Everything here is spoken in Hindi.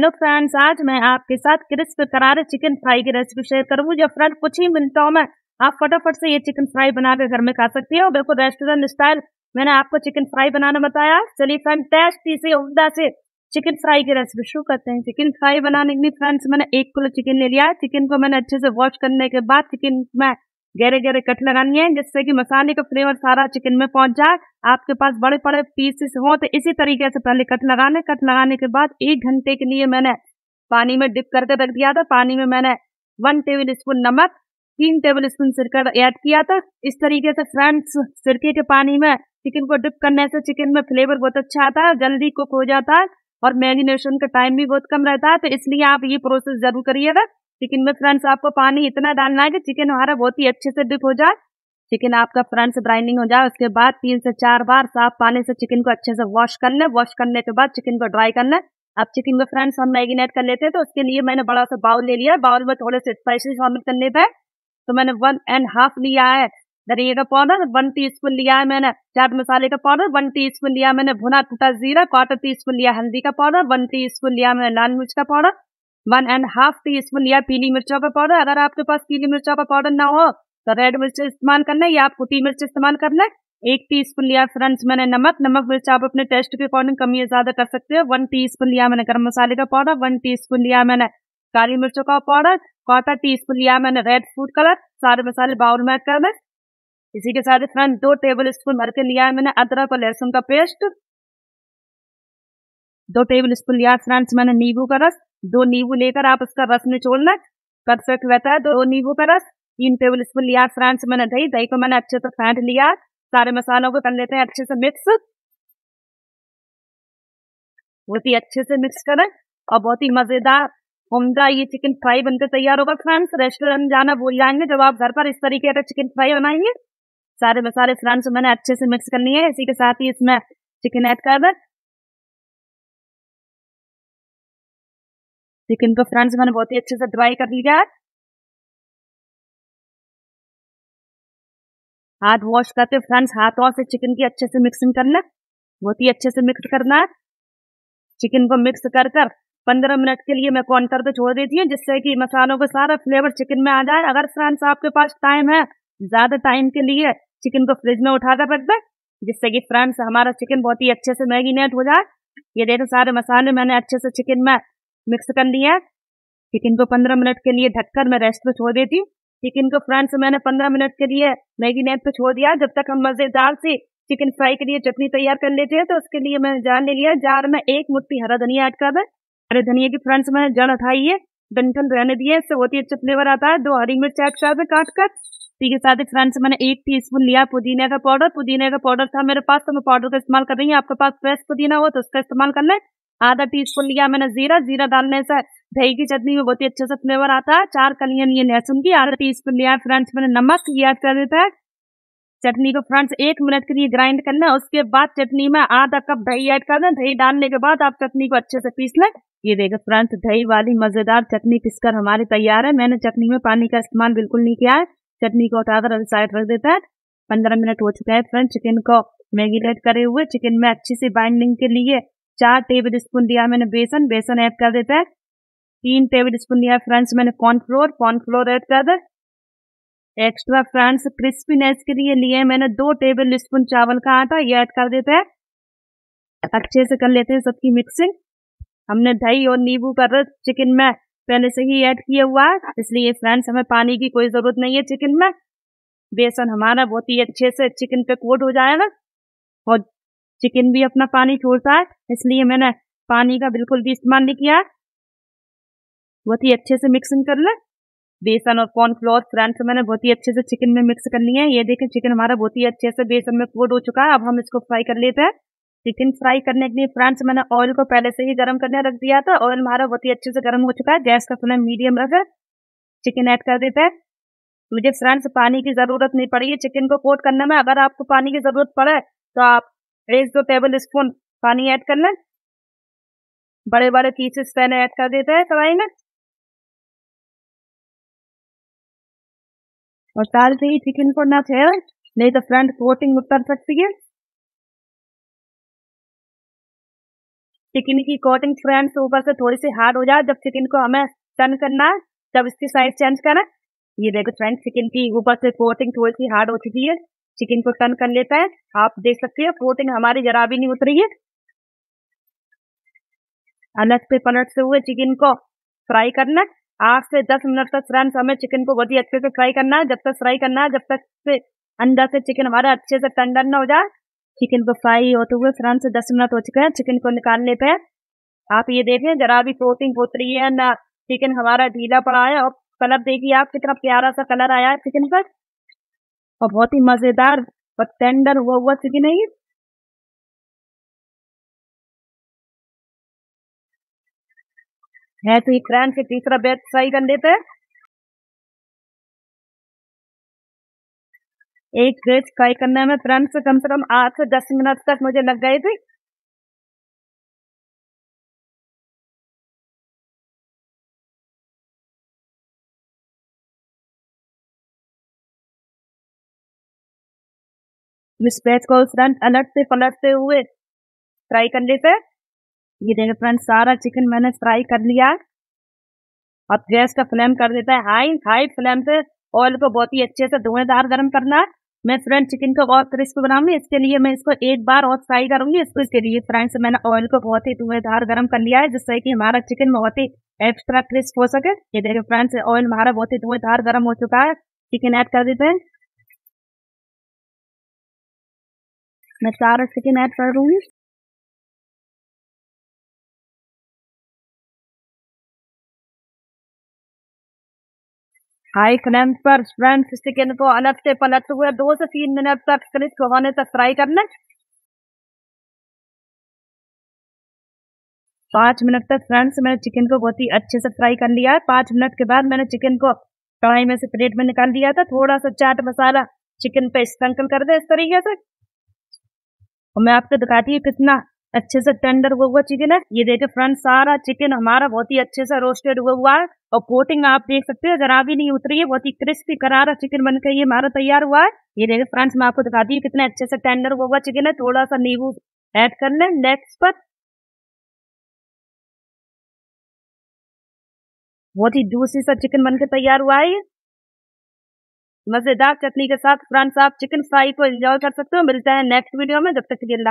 हेलो फ्रेंड्स, आज मैं आपके साथ क्रिस्प करारे चिकन फ्राई की रेसिपी शेयर करूँगी, जो फ्रेंड कुछ ही मिनटों में आप फटाफट से ये चिकन फ्राई बना के घर में खा सकती हो। बिल्कुल रेस्टोरेंट स्टाइल मैंने आपको चिकन फ्राई बनाना बताया। चलिए फ्रेंड टेस्टी से, उमदा से चिकन फ्राई की रेसिपी शुरू करते हैं। चिकन फ्राई बनाने के लिए फ्रेंड्स, मैंने एक किलो चिकन ले लिया चिकन को मैंने अच्छे से वॉश करने के बाद चिकन में गहरे गहरे कट लगानी है, जिससे कि मसाले का फ्लेवर सारा चिकन में पहुँच जाए। आपके पास बड़े बड़े पीसेस हो तो इसी तरीके से पहले कट लगाने कट लगाने के बाद एक घंटे के लिए मैंने पानी में डिप करके रख दिया था। पानी में मैंने वन टेबल स्पून नमक, तीन टेबल स्पून सिरका ऐड किया था। इस तरीके से फ्रेंड्स सिरके के पानी में चिकन को डिप करने से चिकन में फ्लेवर बहुत अच्छा आता है, जल्दी कुक हो जाता है और मैरिनेशन का टाइम भी बहुत कम रहता है। तो इसलिए आप ये प्रोसेस ज़रूर करिएगा। चिकन में फ्रेंड्स आपको पानी इतना डालना है कि चिकन हमारा बहुत ही अच्छे से डिप हो जाए। चिकन आपका फ्रेंड्स ब्राइनिंग हो जाए, उसके बाद तीन से चार बार साफ़ पानी से चिकन को अच्छे से वॉश कर ले वॉश करने के बाद चिकन को ड्राई कर ले अब चिकन में फ्रेंड्स हम मैगिनेट कर लेते हैं तो उसके लिए मैंने बड़ा सा बाउल ले लिया। बाउल में थोड़े से स्पाइसी शामिल कर लेते हैं तो मैंने वन एंड हाफ़ लिया है। धनिया का पाउडर वन टी स्पून लिया है मैंने। चाट मसाले का पाउडर वन टी स्पून लिया मैंने। भुना टूटा जीरा क्वार्टर टी स्पून लिया हल्दी का पाउडर वन टी स्पून लिया मैंने लाल मिर्च का powder one and half teaspoon लिया पीली मिर्चों का पाउडर अगर आपके पास पीली मिर्चों का पाउडर ना हो तो रेड मिर्च इस्तेमाल करना है या आप कुटी मिर्च इस्तेमाल करना है। एक टी स्पून लिया फ्रेंड्स मैंने नमक। नमक मिर्च आप अपने टेस्ट के अकॉर्डिंग कम या ज़्यादा कर सकते हो। वन टी स्पून लिया मैंने गर्म मसाले का पाउडर वन टी स्पून लिया मैंने काली मिर्चों का पाउडर क्वार्टर टी स्पून लिया मैंने रेड फ़ूड कलर सारे मसाले बाउल में कर दे इसी के साथ फ्रेंड दो टेबल स्पून भर के लिया है मैंने अदरक और लहसुन का पेस्ट दो टेबल स्पून लिया फ्रेंड्स मैंने नींबू का रस, दो नींबू लेकर आप उसका रस निचोड़ना परफेक्ट रहता है, दो नींबू का रस, तीन टेबल स्पून लिया फ्रेंड्स मैंने दही दही को मैंने अच्छे से फेंट लिया, सारे मसालों को कर लेते हैं अच्छे से मिक्स बहुत ही अच्छे से मिक्स करें, और बहुत ही मज़ेदार, उमदा ये चिकन फ्राई बनकर तैयार होगा फ्रेंड्स रेस्टोरेंट जाना भूल जाएँगे, जब आप घर पर इस तरीके का चिकन फ्राई बनाएँगे, सारे मसाले फ्रेंड्स मैंने अच्छे से मिक्स करनी है, इसी के साथ ही इसमें चिकन ऐड कर दें चिकन को फ्रेंड्स मैंने बहुत ही अच्छे से ड्राई कर लिया है हाथ वॉश करते फ्रेंड्स हाथों से चिकन की अच्छे से मिक्सिंग करना बहुत ही अच्छे से मिक्स करना चिकन को मिक्स कर कर पंद्रह मिनट के लिए मैं काउंटर पे छोड़ देती हूँ, जिससे कि मसालों का सारा फ्लेवर चिकन में आ जाए। अगर फ्रेंड्स आपके पास टाइम है, ज़्यादा टाइम के लिए चिकन को फ्रिज में उठाकर रख दे, जिससे कि फ्रेंड्स हमारा चिकन बहुत ही अच्छे से मैगिनेट हो जाए। ये देखो, सारे मसाले मैंने अच्छे से चिकन में मिक्स कर लिया चिकन को पंद्रह मिनट के लिए ढककर मैं रेस्ट पे छोड़ देती हूँ। चिकन को फ्रेंड्स मैंने पंद्रह मिनट के लिए मैगिनेट पे छोड़ दिया। जब तक हम मज़ेदार से चिकन फ्राई के लिए चटनी तैयार कर लेते हैं तो उसके लिए मैंने जार ले लिया। जार में एक मुट्ठी हरा धनिया ऐड कर हरे धनिया की फ्रेंड्स मैंने जड़ उठाई है। डंठल रहने दिए इससे बहुत ही अच्छा फ्लेवर आता है। दो हरी मिर्च ऐड कर काट कर ठीक है साथ ही फ्रेंड्स मैंने एक टी स्पून लिया पुदीने का पाउडर पुदीने का पाउडर था मेरे पास तो मैं पाउडर का इस्तेमाल कर रही हूँ। आपके पास फ्रेश पुदीना हो तो उसका इस्तेमाल कर ले। आधा टी स्पून लिया मैंने जीरा जीरा डालने से दही की चटनी में बहुत ही अच्छा सा फ्लेवर आता है। चार कलियाँ लिए लहसुन की, आधा टी स्पून लिया फ्रेंड्स मैंने नमक याद कर देता है चटनी को फ्रेंड्स एक मिनट के लिए ग्राइंड करना उसके बाद चटनी में आधा कप दही ऐड कर दें दही डालने के बाद आप चटनी को अच्छे से पीस लें। ये देखो फ्रेंड्स दही वाली मज़ेदार चटनी पीसकर हमारी तैयार है। मैंने चटनी में पानी का इस्तेमाल बिल्कुल नहीं किया है। चटनी को उठाकर साइड रख देता है। पंद्रह मिनट हो चुका है फ्रेंड्स चिकन को मैगिनेट करे हुए। चिकन में अच्छी सी बाइंडिंग के लिए चार टेबल स्पून दिया मैंने बेसन बेसन ऐड कर देता है। तीन टेबल स्पून दिया फ्रेंड्स मैंने कॉर्नफ्लोर कॉर्नफ्लोर ऐड कर दे। एक्स्ट्रा फ्रेंड्स क्रिस्पीनेस के लिए लिए मैंने दो टेबल स्पून चावल का आटा, ये ऐड कर देते हैं। अच्छे से कर लेते हैं सबकी मिक्सिंग हमने दही और नींबू का रस चिकन में पहले से ही ऐड किया हुआ है, इसलिए फ्रेंड्स हमें पानी की कोई ज़रूरत नहीं है चिकन में। बेसन हमारा बहुत ही अच्छे से चिकन पे कोट हो जाएगा। और चिकन भी अपना पानी छोड़ता है, इसलिए मैंने पानी का बिल्कुल भी इस्तेमाल नहीं किया। बहुत ही अच्छे से मिक्सिंग कर ले। बेसन और कॉर्नफ्लोर फ्रेंड्स, मैंने बहुत ही अच्छे से चिकन में मिक्स कर लिया है। ये देखें, चिकन हमारा बहुत ही अच्छे से बेसन में कोट हो चुका है। अब हम इसको फ्राई कर लेते हैं। चिकन फ्राई करने के लिए फ्रेंड्स, मैंने ऑयल को पहले से ही गर्म करने रख दिया था। ऑयल हमारा बहुत ही अच्छे से गर्म हो चुका है। गैस का फ्लेम मीडियम रख चिकन ऐड कर देते हैं। मुझे फ्रेंड्स, पानी की ज़रूरत नहीं पड़ी है चिकन को कोट करने में। अगर आपको पानी की ज़रूरत पड़े तो आप एक दो टेबल स्पून पानी ऐड कर लें बड़े बड़े पीसेस पहले ऐड कर देते हैं कढ़ाई में और डालते ही चिकन को ना थे, नहीं तो फ्रंट कोटिंग उतर सकती है। चिकन की कोटिंग फ्रेंड्स ऊपर से थोड़ी सी हार्ड हो जाए, जब चिकन को हमें टर्न करना है तब इसकी साइज़ चेंज करें। ये देखो फ्रेंड्स चिकन की ऊपर से कोटिंग थोड़ी सी हार्ड हो चुकी है। चिकन को टर्न कर लेते हैं। आप देख सकते हैं कोटिंग हमारी जरा भी नहीं उतरी है। अलग से पलट से हुए चिकन को फ्राई करना। आठ से दस मिनट तक फ्रेंड्स, हमें चिकन को बहुत ही अच्छे से फ्राई करना है। जब तक फ्राई करना है, जब तक से अंदर से चिकन हमारा अच्छे से टंडर न हो जाए। चिकन को फ्राई होते हुए फ्रेंड्स, दस मिनट हो चुके हैं, चिकन को निकालने पे आप ये देखें जरा भी प्रोटीन रही है, ना चिकन हमारा ढीला पड़ा है। और कलर देखिए आप, कितना प्यारा सा कलर आया है चिकन पर। और बहुत ही मज़ेदार टेंडर हुआ हुआ चिकन है नहीं? है तो फ्रेंड से तीसरा बैच सही कर लेते है। एक बैच फ्राई करने में फ्रेंड से कम से कम आठ से दस मिनट तक मुझे लग गए थे। इस बैच को फ्रंट अलटते पलटते हुए फ्राई कर लेते ये देखिए फ्रेंड सारा चिकन मैंने फ्राई कर लिया। अब गैस का फ्लेम कर देता है। हाई हाई फ्लेम से ऑयल को बहुत ही अच्छे से धुएंधार गर्म करना। मैं फ्रेंड चिकन को और क्रिस्प बनाऊँगी। इसके लिए मैं इसको एक बार और फ्राई करूँगी। इसको इसके लिए फ्रेंड्स मैंने ऑयल को बहुत ही धुएंधार गर्म कर लिया है, जिससे कि हमारा चिकन बहुत ही एक्स्ट्रा क्रिस्प हो सके। ये देखिए फ्रेंड्स ऑयल हमारा बहुत ही धुएंधार गर्म हो चुका है। चिकन ऐड कर देते हैं। चिकन ऐड कर दूँगी। हाई फ्लेम पर फ्रेंड्स चिकन को अलग से पलट हुए दो से तीन मिनट तक क्रिस्प होने तक फ्राई करना। पाँच मिनट तक फ्रेंड्स, मैंने चिकन को बहुत ही अच्छे से फ्राई कर लिया है। पाँच मिनट के बाद मैंने चिकन को कढ़ाई में से प्लेट में निकाल दिया था। थोड़ा सा चाट मसाला चिकन पे स्प्रिंकल कर दे इस तरीके से। और मैं आपको दिखाती हूँ कितना अच्छे से टेंडर हुआ हुआ चिकन है। ये देखिए फ्रेंड सारा चिकन हमारा बहुत ही अच्छे से रोस्टेड हुआ हुआ है। और कोटिंग आप देख सकते हो जरा भी नहीं उतरी है, बहुत ही क्रिस्पी करारा चिकन बनकर ये हमारा तैयार हुआ है। ये देखिए फ्रेंड्स मैं आपको दिखाती हूँ कितने अच्छे से टेंडर हुआ हुआ चिकन है। थोड़ा सा नींबू ऐड कर ले। नेक्स्ट पर बहुत ही जूसी सा चिकन बनकर तैयार हुआ है मज़ेदार चटनी के साथ फ्रेंड्स आप चिकन फ्राई को एंजॉय कर सकते हो। मिलते हैं नेक्स्ट वीडियो में, जब तक के लिए